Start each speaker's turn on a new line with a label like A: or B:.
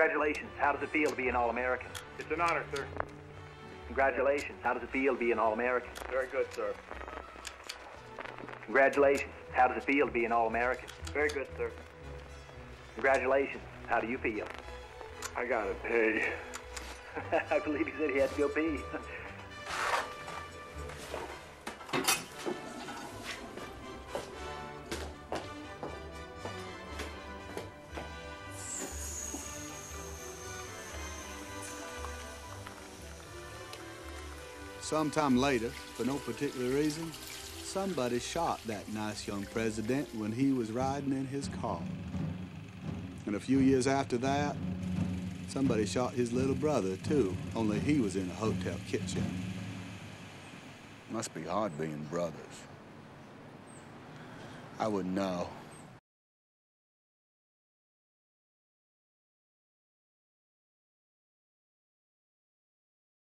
A: Congratulations. How does it feel to be an All-American?
B: It's an honor, sir.
A: Congratulations. How does it feel to be an All-American?
B: Very good, sir.
A: Congratulations. How does it feel to be an All-American?
B: Very good, sir.
A: Congratulations. How do you feel?
B: I gotta pee.
A: I believe he said he had to go pee.
C: Sometime later, for no particular reason, somebody shot that nice young president when he was riding in his car. And a few years after that, somebody shot his little brother, too, only he was in a hotel kitchen. Must be hard being brothers. I wouldn't know.